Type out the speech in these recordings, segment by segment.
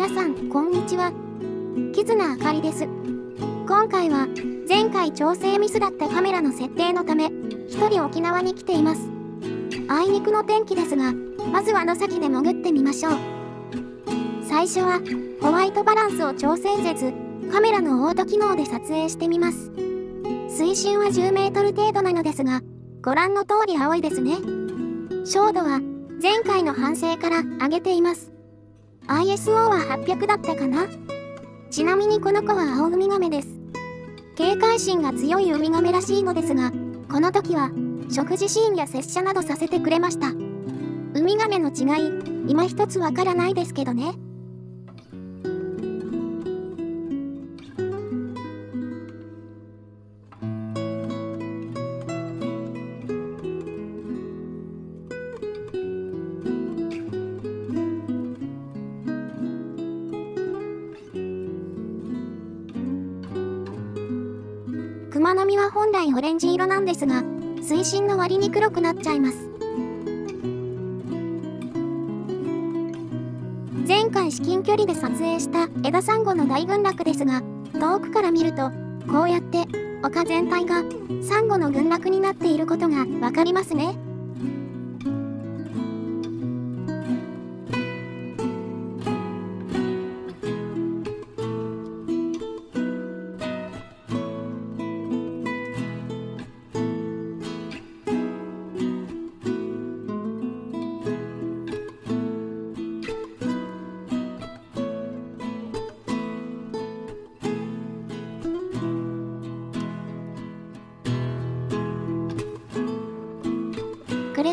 皆さん、こんにちは。キズナあかりです。今回は、前回調整ミスだったカメラの設定のため、一人沖縄に来ています。あいにくの天気ですが、まずは野崎で潜ってみましょう。最初は、ホワイトバランスを調整せず、カメラのオート機能で撮影してみます。水深は10メートル程度なのですが、ご覧の通り青いですね。照度は、前回の反省から上げています。ISO は800だったかな？ちなみにこの子は青ウミガメです。警戒心が強いウミガメらしいのですが、この時は食事シーンや拙者などさせてくれました。ウミガメの違い、今一つわからないですけどね。馬の実は本来オレンジ色なんですが、水深の割に黒くなっちゃいます。前回至近距離で撮影した枝サンゴの大群落ですが、遠くから見ると、こうやって丘全体がサンゴの群落になっていることが分かりますね。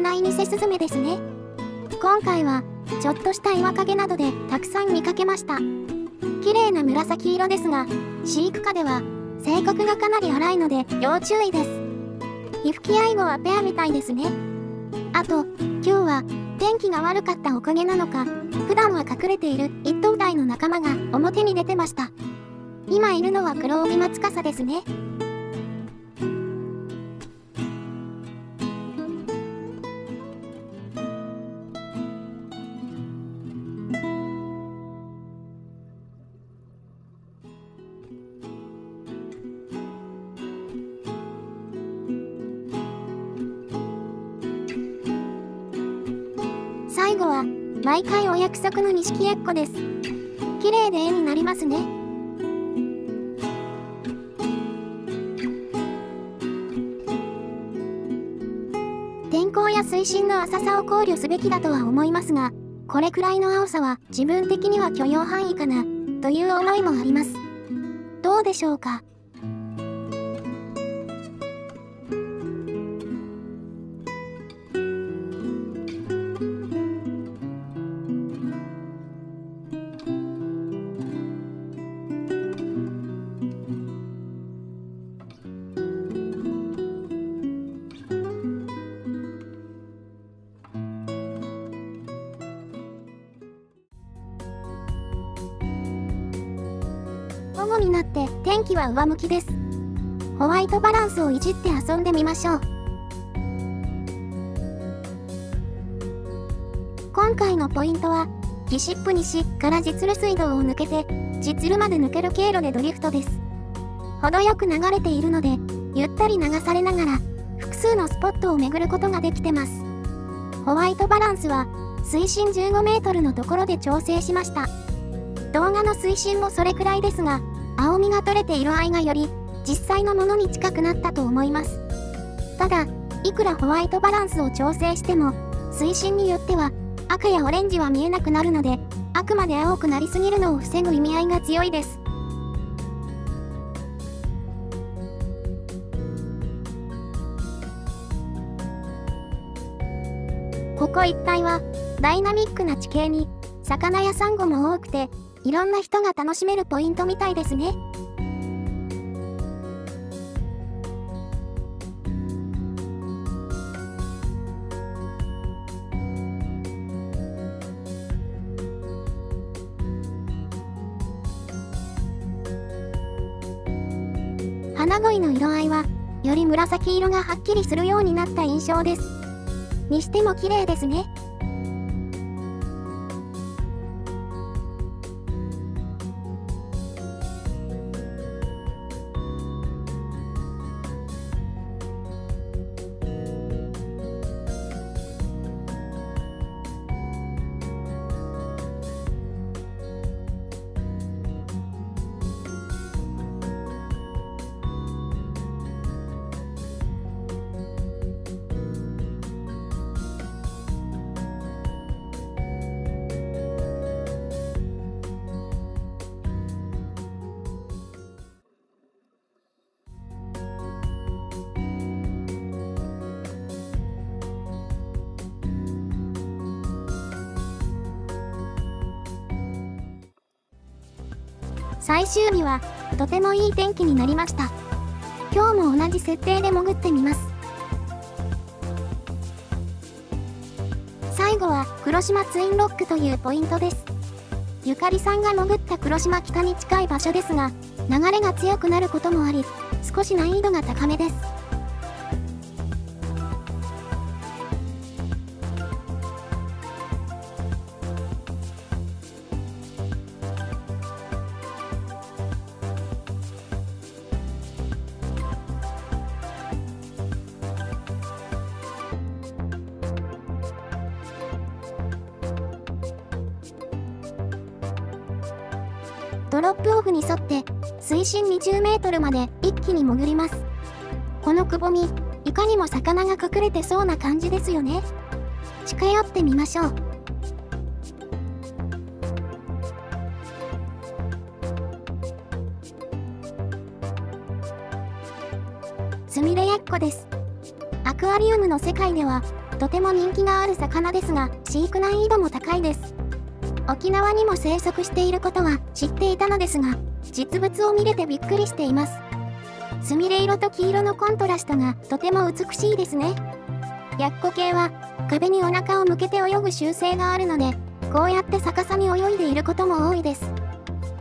紅ニセスズメですね。今回は、ちょっとした岩陰などでたくさん見かけました。綺麗な紫色ですが、飼育下では、性格がかなり荒いので要注意です。皮膚き愛護はペアみたいですね。あと、今日は、天気が悪かったおかげなのか、普段は隠れている一頭体の仲間が表に出てました。今いるのは黒帯松笠ですね。最後は毎回お約束の錦絵っ子です。綺麗で絵になりますね。天候や水深の浅さを考慮すべきだとは思いますがこれくらいの青さは自分的には許容範囲かなという思いもあります。どうでしょうか？午後になって天気は上向きです。ホワイトバランスをいじって遊んでみましょう。今回のポイントは、ギシップ西から実ル水道を抜けて、実ルまで抜ける経路でドリフトです。程よく流れているので、ゆったり流されながら、複数のスポットを巡ることができてます。ホワイトバランスは、水深15メートルのところで調整しました。動画の推進もそれくらいですが、青みが取れて色合いがより実際のものに近くなったと思います。ただ、いくらホワイトバランスを調整しても、推進によっては赤やオレンジは見えなくなるので、あくまで青くなりすぎるのを防ぐ意味合いが強いです。ここ一帯はダイナミックな地形に魚やサンゴも多くていろんな人が楽しめるポイントみたいですね。花鯉の色合いはより紫色がはっきりするようになった印象です。にしても綺麗ですね。最終日はとてもいい天気になりました。今日も同じ設定で潜ってみます。最後は黒島ツインロックというポイントです。ゆかりさんが潜った黒島北に近い場所ですが流れが強くなることもあり少し難易度が高めです。ドロップオフに沿って水深20メートルまで一気に潜ります。このくぼみ、いかにも魚が隠れてそうな感じですよね。近寄ってみましょう。スミレヤッコです。アクアリウムの世界ではとても人気がある魚ですが飼育難易度も高いです。沖縄にも生息していることは知っていたのですが、実物を見れてびっくりしています。すみれ色と黄色のコントラストがとても美しいですね。ヤッコ系は壁にお腹を向けて泳ぐ習性があるので、こうやって逆さに泳いでいることも多いです。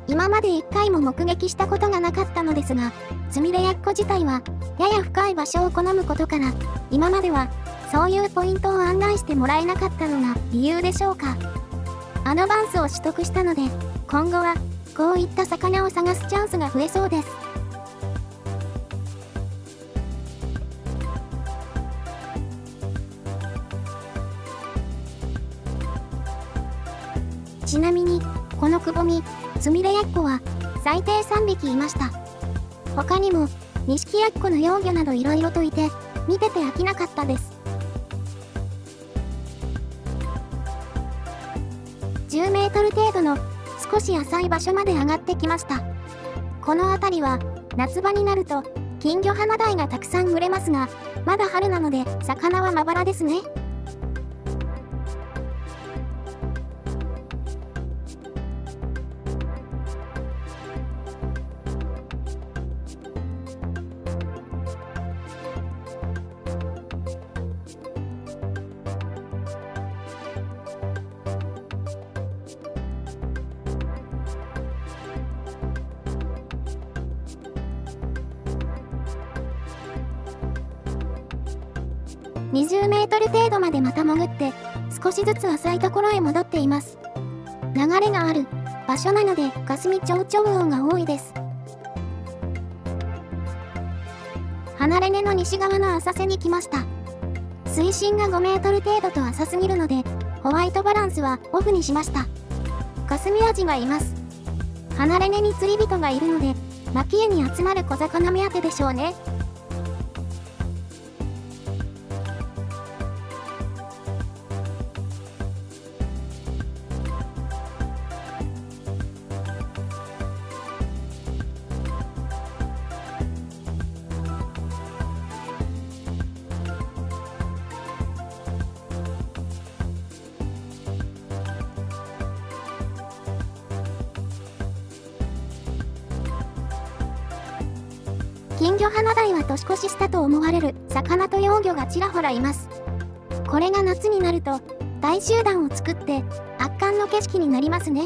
今まで1回も目撃したことがなかったのですが、スミレヤッコ自体はやや深い場所を好むことから、今まではそういうポイントを案内してもらえなかったのが理由でしょうか。アドバンスを取得したので、今後はこういった魚を探すチャンスが増えそうです。ちなみに、このくぼみ、スミレヤッコは最低3匹いました。他にも、ニシキヤッコの幼魚など色々といて、見てて飽きなかったです。10メートル程度の少し浅い場所まで上がってきました。この辺りは夏場になると金魚花鯛がたくさん群れますが、まだ春なので魚はまばらですね。20メートル程度までまた潜って少しずつ浅いところへ戻っています。流れがある。場所なので霞蝶々音が多いです。離れ根の西側の浅瀬に来ました。水深が5メートル程度と浅すぎるのでホワイトバランスはオフにしました。霞アジがいます。離れ根に釣り人がいるので蒔絵に集まる小魚目当てでしょうね。金魚花鯛は年越ししたと思われる魚と幼魚がちらほらいます。これが夏になると大集団を作って圧巻の景色になりますね。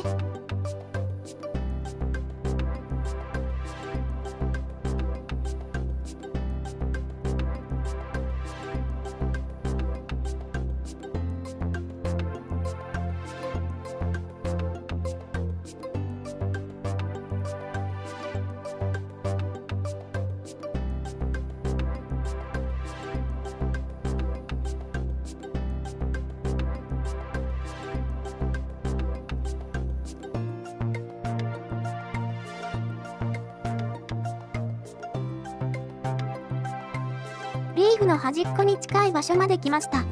リーグの端っこに近い場所まで来ました。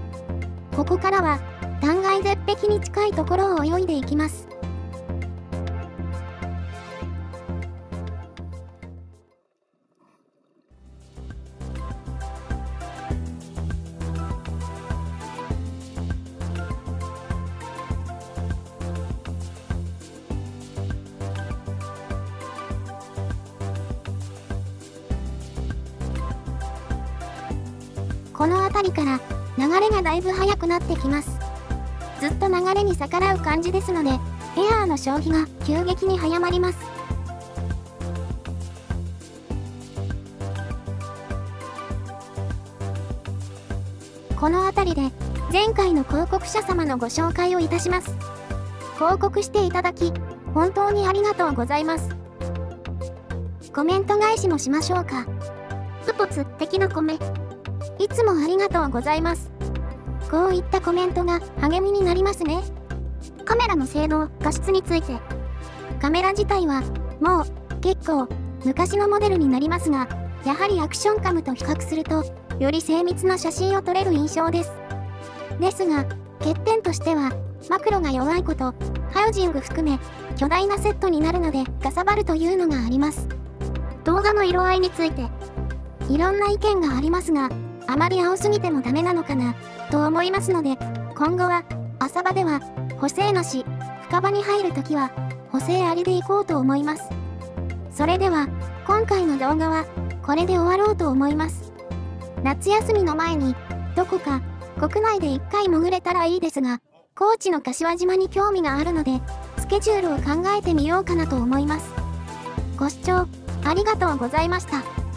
ここからは断崖絶壁に近いところを泳いでいきます。りから流れがだいぶ速くなってきます。ずっと流れに逆らう感じですので、エアーの消費が急激に早まります。この辺りで前回の広告者様のご紹介をいたします。広告していただき、本当にありがとうございます。コメント返しもしましょうか。プポツ的なコメ。いつもありがとうございます。こういったコメントが励みになりますね。カメラの性能、画質について。カメラ自体は、もう、結構、昔のモデルになりますが、やはりアクションカムと比較すると、より精密な写真を撮れる印象です。ですが、欠点としては、マクロが弱いこと、ハウジング含め、巨大なセットになるので、かさばるというのがあります。動画の色合いについて、いろんな意見がありますが、あまり青すぎてもダメなのかな、と思いますので、今後は、浅場では、補正なし、深場に入るときは、補正ありでいこうと思います。それでは、今回の動画は、これで終わろうと思います。夏休みの前に、どこか、国内で1回潜れたらいいですが、高知の柏島に興味があるので、スケジュールを考えてみようかなと思います。ご視聴、ありがとうございました。